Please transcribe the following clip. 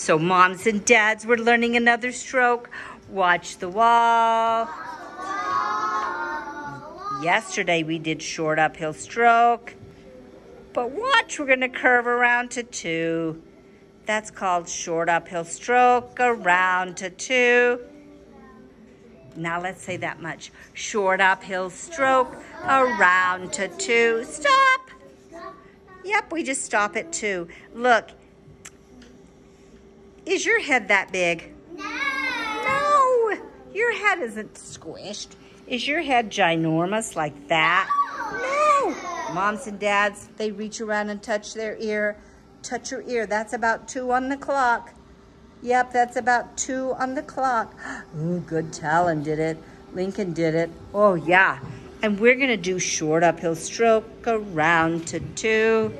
So moms and dads, we're learning another stroke. Watch the wall. Yesterday we did short uphill stroke. But watch, we're gonna curve around to two. That's called short uphill stroke, around to two. Now let's say that much. Short uphill stroke, around to two. Stop. Yep, we just stop at two. Look, is your head that big? No. No, your head isn't squished. Is your head ginormous like that? No. Moms and dads, they reach around and touch their ear. Touch your ear. That's about two on the clock. Yep, that's about two on the clock. Ooh, good Talon did it. Lincoln did it. Oh, yeah. And we're going to do short uphill stroke around to two.